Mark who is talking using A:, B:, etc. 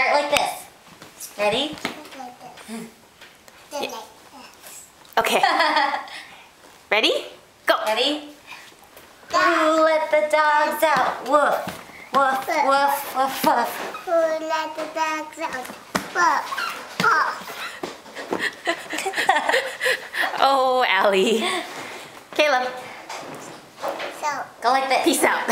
A: Start like this. Ready?
B: Okay. Ready? Go.
A: Ready? Who let the dogs out? Woof. Woof, woof, woof, woof.
C: Who let the dogs out? Woof, woof.
B: Oh, Ally. Caleb,
C: So,
A: Go like this.
B: peace out.